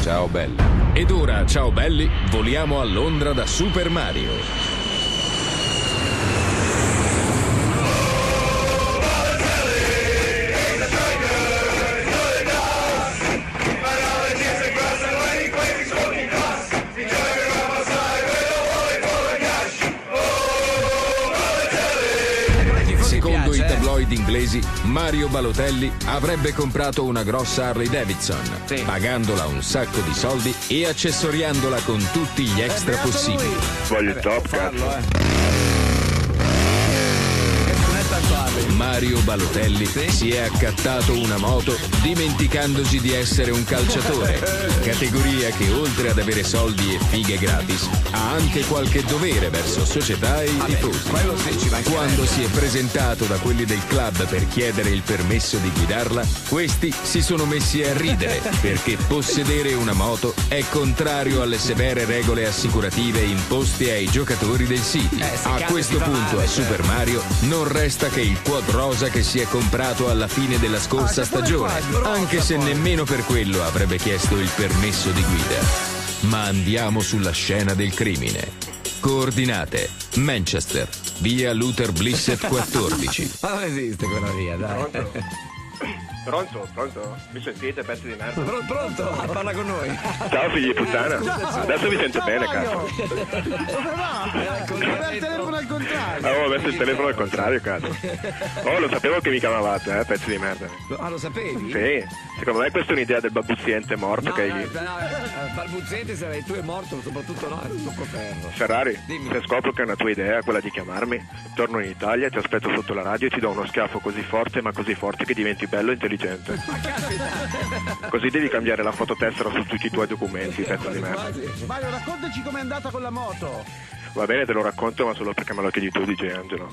Ciao belli. Ed ora, ciao belli, voliamo a Londra da Super Mario. Tabloid inglesi, Mario Balotelli avrebbe comprato una grossa Harley Davidson, pagandola un sacco di soldi e accessoriandola con tutti gli extra possibili. Voglio il top, cazzo. Mario Balotelli si è accattato una moto dimenticandosi di essere un calciatore, categoria che oltre ad avere soldi e fighe gratis ha anche qualche dovere verso società e i tifosi. Quando si è presentato da quelli del club per chiedere il permesso di guidarla, questi si sono messi a ridere perché possedere una moto è contrario alle severe regole assicurative imposte ai giocatori del City. Eh, A questo punto a Super Mario non resta che il quad rosa che si è comprato alla fine della scorsa stagione, anche se nemmeno per quello avrebbe chiesto il permesso di guida. Ma andiamo sulla scena del crimine. Coordinate: Manchester, via Luther Blissett 14. Ma non esiste quella via, dai. Pronto, pronto? Mi sentite, pezzi di merda? Pr- Pronto? Parla con noi. Ciao figli di puttana. Adesso vi sento bene, cazzo. Aveva il telefono al contrario. Avevo messo il telefono al contrario, cazzo. Oh, lo sapevo che mi chiamavate, eh, pezzi di merda. Ah, lo sapevi? Sì, secondo me questa è un'idea del babbuziente morto No, che no, hai no, eh, balbuziente sarei tu è morto, soprattutto no, è tutto ferro. Ferrari, Dimmi. se scopro che è una tua idea quella di chiamarmi, torno in Italia, ti aspetto sotto la radio e ti do uno schiaffo così forte, ma così forte che diventi bello e intelligente. Così devi cambiare la fototessera su tutti i tuoi documenti, pezzo di merda. Mario, raccontaci com'è andata con la moto. Va bene, te lo racconto, ma solo perché me lo chiedi tu, DJ Angelo.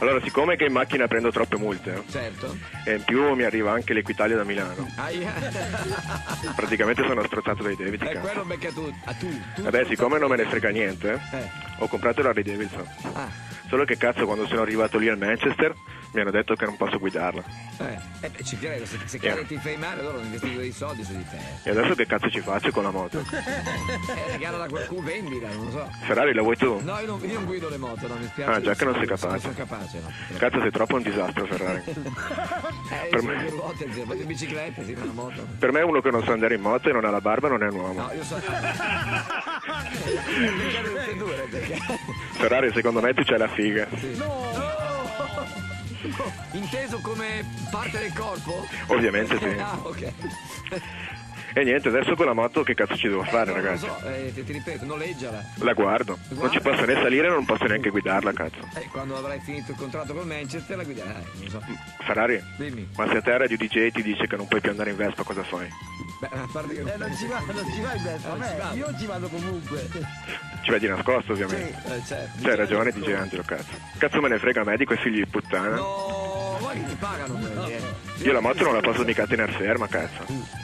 Allora, siccome che in macchina prendo troppe multe, Certo. e in più mi arriva anche l'Equitalia da Milano, Aia. praticamente sono sprozzato dai debiti, Eh, cazzo. quello becca tu. A tu. tu Vabbè, siccome non me ne frega niente, Eh. ho comprato l'Harley Davidson. Ah, Solo che cazzo, quando sono arrivato lì al Manchester, mi hanno detto che non posso guidarla. eh. Eh, beh, ci credo, se, se Yeah. ti fai male loro hanno investito dei soldi su di te. E adesso che cazzo ci faccio con la moto? Eh, regalala a qualcuno, vendila, non lo so. Ferrari, la vuoi tu? No, io non, io non guido le moto, no, mi spiace. Ah, già che non sei capace. Non sono capace, no. Cazzo, sei troppo un disastro, Ferrari. Eh, Per io me- due ruote, in bicicletta, sì, una moto. Per me uno che non sa andare in moto e non ha la barba non è un uomo. No, io so. Ferrari, secondo me tu c'hai la figa. Inteso come parte del corpo? Ovviamente sì. Ah, ok. E niente, adesso con la moto che cazzo ci devo fare, Non lo ragazzi? so, eh, ti, ti ripeto, noleggiala. La guardo. Non ci posso né salire non posso neanche guidarla, cazzo. Eh, quando avrai finito il contratto col Manchester la guiderai, non so. Ferrari, Dimmi. ma se a te Radio DJ ti dice che non puoi più andare in Vespa, cosa fai? Beh, a parte che Eh, non ci va, non ci va in Vespa. Eh, non ci Beh, vado. io ci vado comunque. Ci vai di nascosto, ovviamente. Eh, certo. C'hai ragione, DJ Angelo, cazzo. Cazzo me ne frega a me di quei figli di puttana. No, ma che ti pagano quelli, eh. Io la moto non la posso mica tenere ferma, cazzo.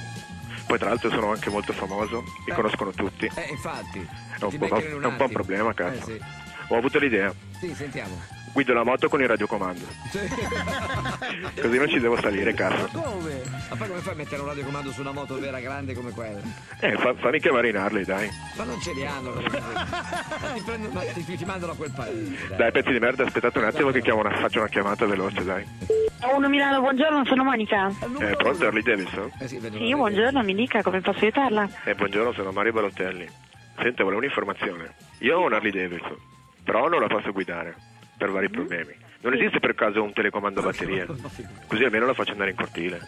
Poi tra l'altro sono anche molto famoso, mi conoscono tutti. Eh, infatti. È un, po', in è un po' un problema, cazzo. Eh, sì. Ho avuto l'idea. Sì, sentiamo. Guido la moto con il radiocomando. Così non ci devo salire, cazzo. Come? Ma poi come fai a mettere un radiocomando su una moto vera grande come quella? Eh, fa- fammi chiamare in Harley, dai. Ma non ce li hanno. ma ti, prendo, ma ti, ti mandano a quel paese. Dai. Dai, pezzi di merda, aspettate un attimo che chiamo una- faccio una chiamata veloce, dai. Uno Milano, buongiorno, sono Monica. Eh, pronto Harley Davidson? Eh sì, Sì, buongiorno, mi dica come posso aiutarla. Eh, buongiorno, sono Mario Balotelli. Senta, volevo un'informazione. Io ho un Harley Davidson, però non la posso guidare, per vari problemi. Non esiste per caso un telecomando a batterie? Così almeno la faccio andare in cortile.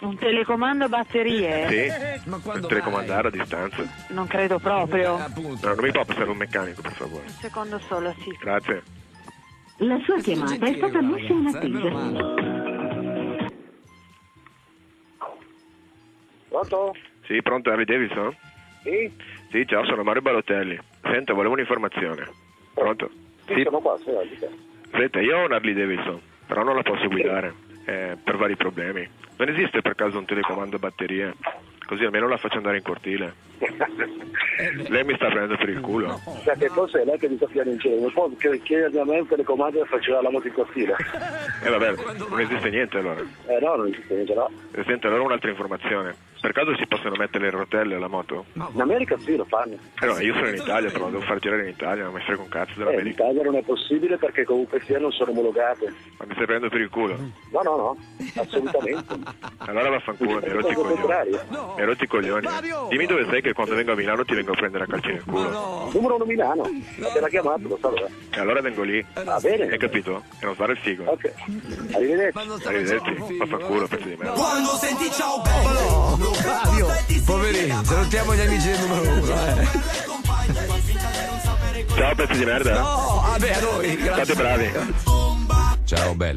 Un telecomando a batterie? Sì? Ma quando telecomandare a distanza. Non credo proprio. Eh, appunto. No, non mi può passare un meccanico, per favore. Un secondo solo, sì. Grazie. La sua chiamata è stata messa in eh, attesa. Pronto? Sì, pronto Harley Davidson? Sì? Sì, ciao, sono Mario Balotelli. Senta, volevo un'informazione. Pronto? Sì, sono qua, sì, dica. Senta, io ho un Harley Davidson, però non la posso guidare, eh, per vari problemi. Non esiste per caso un telecomando a batterie? Così almeno la faccio andare in cortile. Lei mi sta prendendo per il culo. Perché forse è lei che mi sta piangendo. Può chiedermi a me un telecomando e faceva la moto in cortile. E vabbè, non esiste niente allora. Eh no, non esiste niente, no. Eh, Senta, allora un'altra informazione. Per caso si possono mettere le rotelle alla moto? In America sì, lo fanno. Eh no, io sono in Italia, però devo far girare in Italia, non mi frega un cazzo Eh, in. Italia non è possibile perché comunque sia non sono omologate. Ma mi stai prendendo per il culo? No, no, no, assolutamente. Allora vaffanculo, mi hai rotto i Al coglioni. Mi hai rotto i coglioni. Dimmi dove sei che quando vengo a Milano ti vengo a prendere a calci nel culo. Numero uno Milano. Appena chiamato, lo so. E allora vengo lì. Va bene. Hai capito? E non fare il figo. Ok. Arrivederci. Arrivederci, vaffanculo, pezzo di merda. Mario, poverino, salutiamo gli amici del numero uno. Eh. Ciao, pezzi di merda. Oh, vabbè, a noi, grazie. State bravi. Ciao bello.